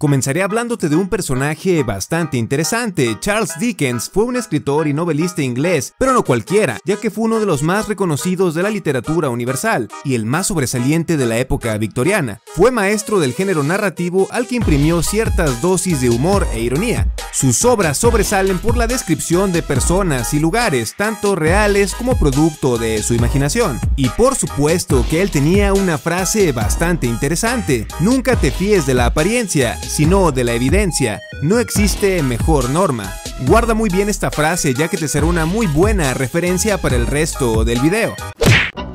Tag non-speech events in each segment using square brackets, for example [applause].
Comenzaré hablándote de un personaje bastante interesante. Charles Dickens fue un escritor y novelista inglés, pero no cualquiera, ya que fue uno de los más reconocidos de la literatura universal y el más sobresaliente de la época victoriana. Fue maestro del género narrativo al que imprimió ciertas dosis de humor e ironía. Sus obras sobresalen por la descripción de personas y lugares, tanto reales como producto de su imaginación. Y por supuesto que él tenía una frase bastante interesante, nunca te fíes de la apariencia, sino de la evidencia. No existe mejor norma. Guarda muy bien esta frase ya que te será una muy buena referencia para el resto del video.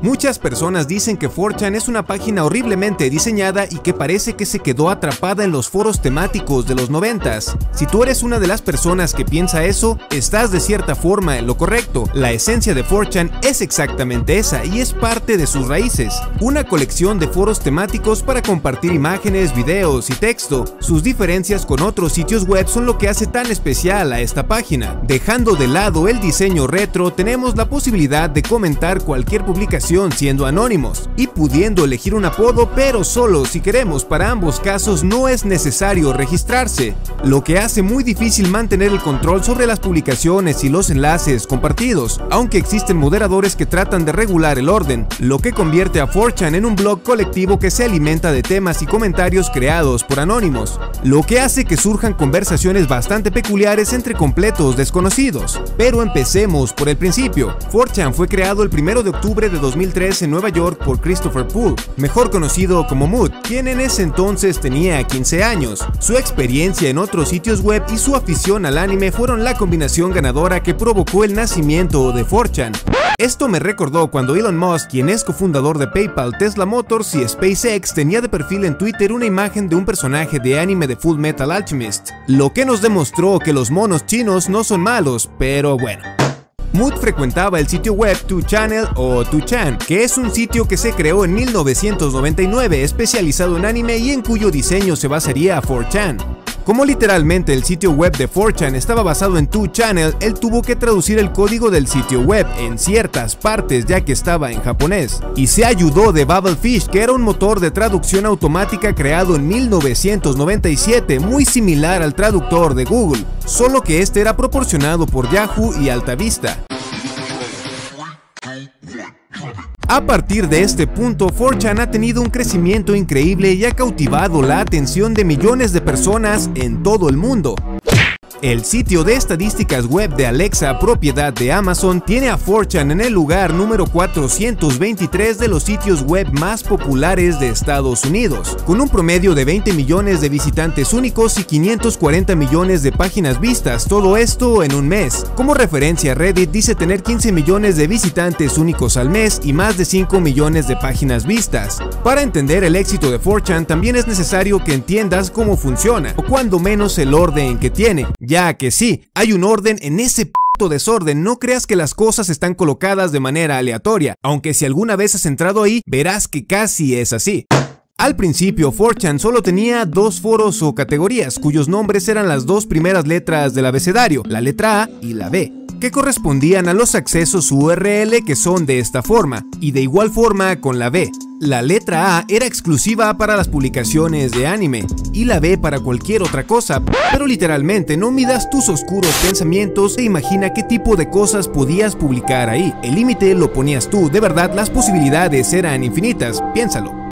Muchas personas dicen que 4chan es una página horriblemente diseñada y que parece que se quedó atrapada en los foros temáticos de los 90s. Si tú eres una de las personas que piensa eso, estás de cierta forma en lo correcto. La esencia de 4chan es exactamente esa y es parte de sus raíces. Una colección de foros temáticos para compartir imágenes, videos y texto. Sus diferencias con otros sitios web son lo que hace tan especial a esta página. Dejando de lado el diseño retro, tenemos la posibilidad de comentar cualquier publicación siendo anónimos y pudiendo elegir un apodo pero solo si queremos para ambos casos no es necesario registrarse, lo que hace muy difícil mantener el control sobre las publicaciones y los enlaces compartidos, aunque existen moderadores que tratan de regular el orden, lo que convierte a 4chan en un blog colectivo que se alimenta de temas y comentarios creados por anónimos, lo que hace que surjan conversaciones bastante peculiares entre completos desconocidos. Pero empecemos por el principio. 4chan fue creado el 1 de octubre de 2003 en Nueva York por Christopher Poole, mejor conocido como Mood, quien en ese entonces tenía 15 años. Su experiencia en otros sitios web y su afición al anime fueron la combinación ganadora que provocó el nacimiento de 4chan. Esto me recordó cuando Elon Musk, quien es cofundador de PayPal, Tesla Motors y SpaceX, tenía de perfil en Twitter una imagen de un personaje de anime de Full Metal Alchemist, lo que nos demostró que los monos chinos no son malos, pero bueno. Mood frecuentaba el sitio web 2Channel o 2Chan, que es un sitio que se creó en 1999 especializado en anime y en cuyo diseño se basaría 4chan. Como literalmente el sitio web de 4chan estaba basado en 2Channel, él tuvo que traducir el código del sitio web en ciertas partes ya que estaba en japonés. Y se ayudó de Bubblefish, que era un motor de traducción automática creado en 1997, muy similar al traductor de Google, solo que este era proporcionado por Yahoo y Altavista. A partir de este punto, 4chan ha tenido un crecimiento increíble y ha cautivado la atención de millones de personas en todo el mundo. El sitio de estadísticas web de Alexa, propiedad de Amazon, tiene a 4chan en el lugar número 423 de los sitios web más populares de Estados Unidos, con un promedio de 20 millones de visitantes únicos y 540 millones de páginas vistas, todo esto en un mes. Como referencia, Reddit dice tener 15 millones de visitantes únicos al mes y más de 5 millones de páginas vistas. Para entender el éxito de 4chan también es necesario que entiendas cómo funciona, o cuando menos el orden que tiene. Ya que sí, hay un orden en ese desorden, no creas que las cosas están colocadas de manera aleatoria, aunque si alguna vez has entrado ahí, verás que casi es así. Al principio, 4chan solo tenía dos foros o categorías, cuyos nombres eran las dos primeras letras del abecedario, la letra A y la B que correspondían a los accesos URL que son de esta forma, y de igual forma con la B. La letra A era exclusiva para las publicaciones de anime, y la B para cualquier otra cosa, pero literalmente no midas tus oscuros pensamientos e imagina qué tipo de cosas podías publicar ahí. El límite lo ponías tú, de verdad las posibilidades eran infinitas, piénsalo.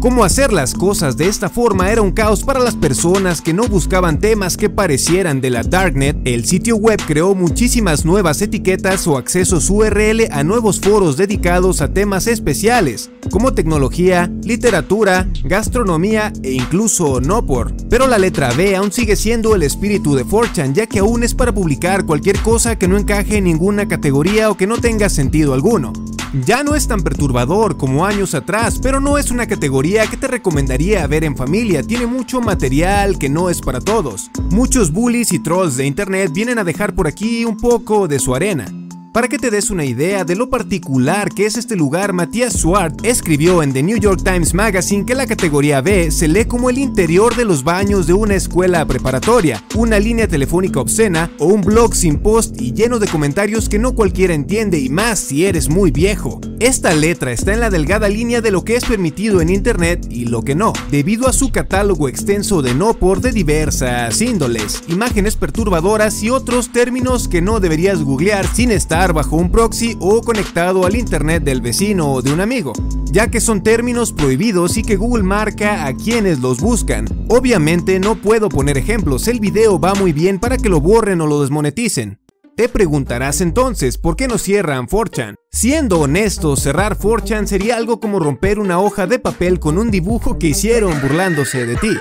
Cómo hacer las cosas de esta forma era un caos para las personas que no buscaban temas que parecieran de la Darknet. El sitio web creó muchísimas nuevas etiquetas o accesos URL a nuevos foros dedicados a temas especiales, como tecnología, literatura, gastronomía e incluso no por. Pero la letra B aún sigue siendo el espíritu de 4chan, ya que aún es para publicar cualquier cosa que no encaje en ninguna categoría o que no tenga sentido alguno. Ya no es tan perturbador como años atrás, pero no es una categoría que te recomendaría ver en familia, tiene mucho material que no es para todos. Muchos bullies y trolls de internet vienen a dejar por aquí un poco de su arena. Para que te des una idea de lo particular que es este lugar, Matías Swart escribió en The New York Times Magazine que la categoría B se lee como el interior de los baños de una escuela preparatoria, una línea telefónica obscena o un blog sin post y lleno de comentarios que no cualquiera entiende y más si eres muy viejo. Esta letra está en la delgada línea de lo que es permitido en internet y lo que no, debido a su catálogo extenso de no por de diversas índoles, imágenes perturbadoras y otros términos que no deberías googlear sin estar bajo un proxy o conectado al internet del vecino o de un amigo, ya que son términos prohibidos y que Google marca a quienes los buscan. Obviamente no puedo poner ejemplos, el video va muy bien para que lo borren o lo desmoneticen. Te preguntarás entonces, ¿por qué no cierran 4chan? Siendo honesto, cerrar 4chan sería algo como romper una hoja de papel con un dibujo que hicieron burlándose de ti.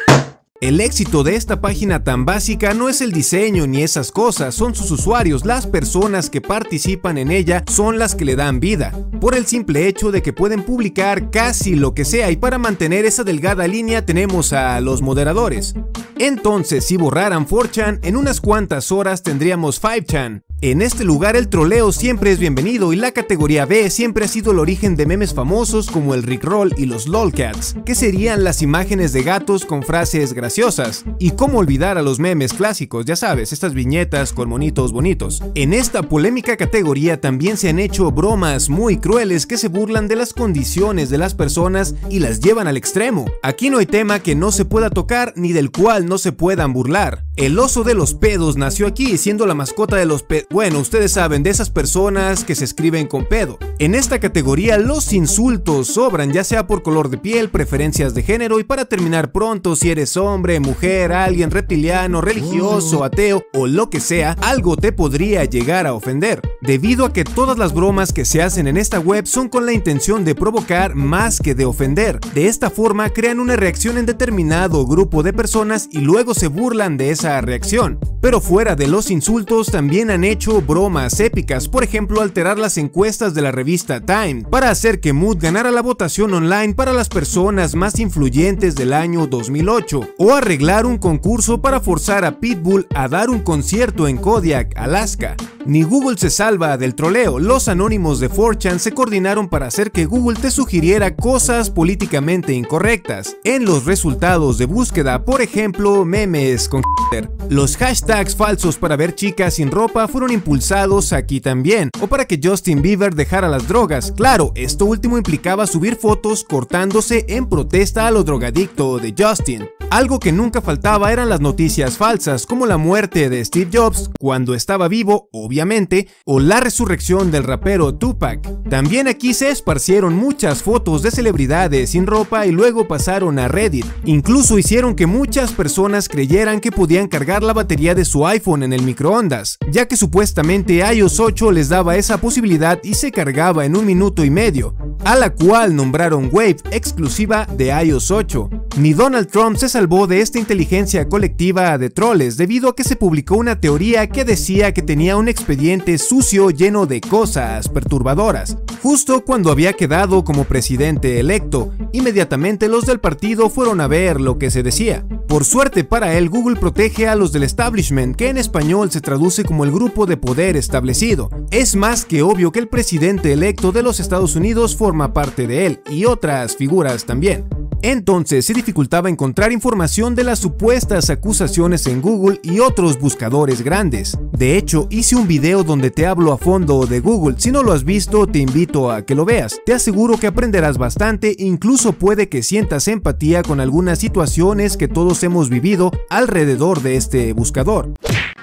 El éxito de esta página tan básica no es el diseño ni esas cosas, son sus usuarios, las personas que participan en ella son las que le dan vida, por el simple hecho de que pueden publicar casi lo que sea y para mantener esa delgada línea tenemos a los moderadores. Entonces, si borraran 4chan, en unas cuantas horas tendríamos 5chan, en este lugar el troleo siempre es bienvenido y la categoría B siempre ha sido el origen de memes famosos como el Rickroll y los LOLcats, que serían las imágenes de gatos con frases graciosas. Y cómo olvidar a los memes clásicos, ya sabes, estas viñetas con monitos bonitos. En esta polémica categoría también se han hecho bromas muy crueles que se burlan de las condiciones de las personas y las llevan al extremo. Aquí no hay tema que no se pueda tocar ni del cual no se puedan burlar. El oso de los pedos nació aquí siendo la mascota de los pedos bueno, ustedes saben, de esas personas que se escriben con pedo. En esta categoría los insultos sobran, ya sea por color de piel, preferencias de género y para terminar pronto, si eres hombre, mujer, alguien reptiliano, religioso, ateo o lo que sea, algo te podría llegar a ofender. Debido a que todas las bromas que se hacen en esta web son con la intención de provocar más que de ofender. De esta forma crean una reacción en determinado grupo de personas y luego se burlan de esa reacción. Pero fuera de los insultos también han hecho bromas épicas, por ejemplo alterar las encuestas de la revista Time para hacer que Mood ganara la votación online para las personas más influyentes del año 2008, o arreglar un concurso para forzar a Pitbull a dar un concierto en Kodiak, Alaska. Ni Google se salva del troleo, los anónimos de 4chan se coordinaron para hacer que Google te sugiriera cosas políticamente incorrectas. En los resultados de búsqueda, por ejemplo, memes con [laughs] los hashtags falsos para ver chicas sin ropa fueron impulsados aquí también, o para que Justin Bieber dejara las drogas. Claro, esto último implicaba subir fotos cortándose en protesta a lo drogadicto de Justin. Algo que nunca faltaba eran las noticias falsas, como la muerte de Steve Jobs cuando estaba vivo, obviamente, o la resurrección del rapero Tupac. También aquí se esparcieron muchas fotos de celebridades sin ropa y luego pasaron a Reddit. Incluso hicieron que muchas personas creyeran que podían cargar la batería de su iPhone en el microondas, ya que supuestamente iOS 8 les daba esa posibilidad y se cargaba en un minuto y medio, a la cual nombraron Wave exclusiva de iOS 8. Ni Donald Trump se salvó de esta inteligencia colectiva de troles debido a que se publicó una teoría que decía que tenía un expediente sucio lleno de cosas perturbadoras, justo cuando había quedado como presidente electo. Inmediatamente los del partido fueron a ver lo que se decía. Por suerte para él, Google protege a los del establishment, que en español se traduce como el grupo de poder establecido. Es más que obvio que el presidente electo de los Estados Unidos forma parte de él, y otras figuras también. Entonces se dificultaba encontrar información de las supuestas acusaciones en Google y otros buscadores grandes. De hecho, hice un video donde te hablo a fondo de Google, si no lo has visto te invito a que lo veas. Te aseguro que aprenderás bastante e incluso puede que sientas empatía con algunas situaciones que todos hemos vivido alrededor de este buscador.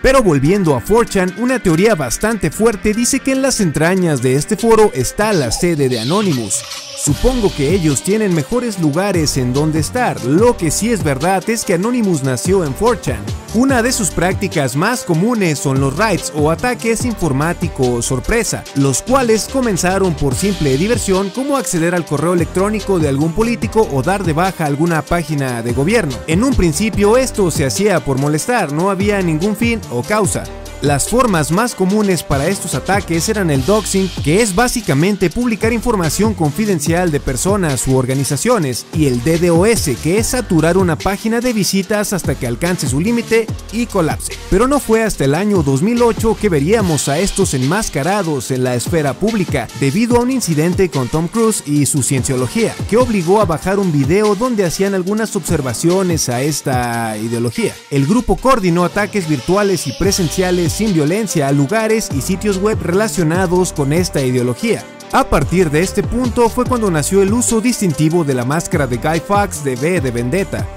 Pero volviendo a 4chan, una teoría bastante fuerte dice que en las entrañas de este foro está la sede de Anonymous, Supongo que ellos tienen mejores lugares en donde estar, lo que sí es verdad es que Anonymous nació en 4chan. Una de sus prácticas más comunes son los raids o ataques informáticos sorpresa, los cuales comenzaron por simple diversión como acceder al correo electrónico de algún político o dar de baja alguna página de gobierno. En un principio esto se hacía por molestar, no había ningún fin o causa. Las formas más comunes para estos ataques eran el doxing, que es básicamente publicar información confidencial de personas u organizaciones, y el DDoS, que es saturar una página de visitas hasta que alcance su límite y colapse. Pero no fue hasta el año 2008 que veríamos a estos enmascarados en la esfera pública, debido a un incidente con Tom Cruise y su cienciología, que obligó a bajar un video donde hacían algunas observaciones a esta ideología. El grupo coordinó ataques virtuales y presenciales sin violencia a lugares y sitios web relacionados con esta ideología. A partir de este punto fue cuando nació el uso distintivo de la máscara de Guy Fawkes de V de Vendetta,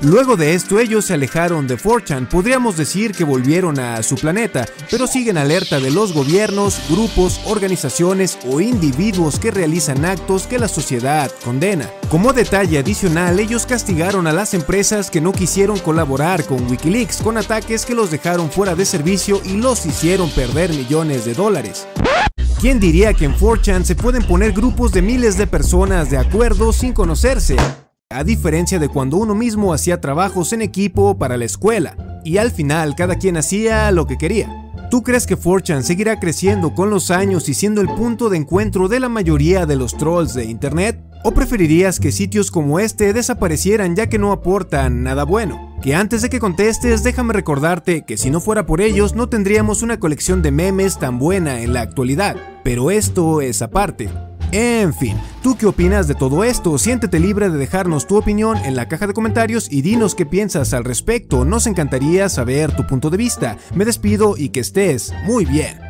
Luego de esto ellos se alejaron de 4chan, podríamos decir que volvieron a su planeta, pero siguen alerta de los gobiernos, grupos, organizaciones o individuos que realizan actos que la sociedad condena. Como detalle adicional, ellos castigaron a las empresas que no quisieron colaborar con Wikileaks con ataques que los dejaron fuera de servicio y los hicieron perder millones de dólares. ¿Quién diría que en 4chan se pueden poner grupos de miles de personas de acuerdo sin conocerse? A diferencia de cuando uno mismo hacía trabajos en equipo para la escuela, y al final cada quien hacía lo que quería. ¿Tú crees que 4chan seguirá creciendo con los años y siendo el punto de encuentro de la mayoría de los trolls de internet? ¿O preferirías que sitios como este desaparecieran ya que no aportan nada bueno? Que antes de que contestes, déjame recordarte que si no fuera por ellos no tendríamos una colección de memes tan buena en la actualidad. Pero esto es aparte. En fin, ¿tú qué opinas de todo esto? Siéntete libre de dejarnos tu opinión en la caja de comentarios y dinos qué piensas al respecto. Nos encantaría saber tu punto de vista. Me despido y que estés muy bien.